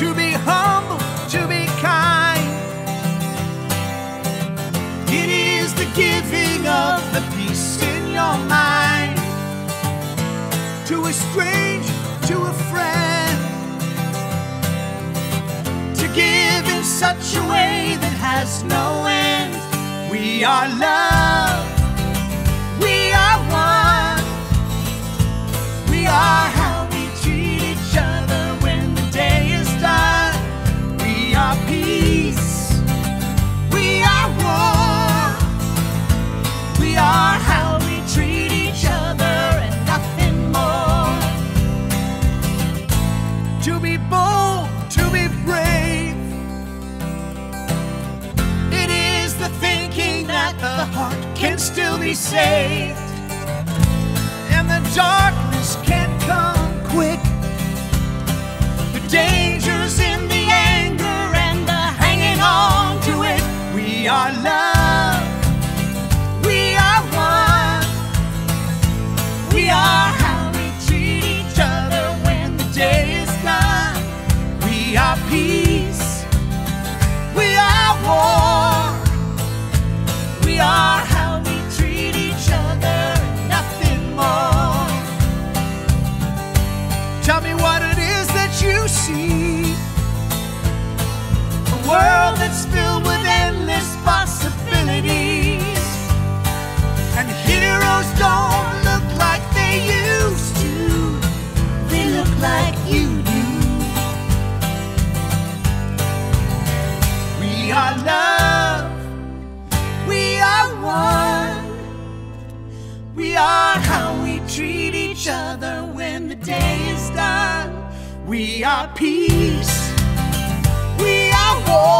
to be humble, to be kind. It is the giving of the peace in your mind to a stranger, to a friend, to give in such a way that has no end. We are loved. the heart can still be saved. And the darkness. love. We are one. We are how we treat each other when the day is done. We are peace. We are war.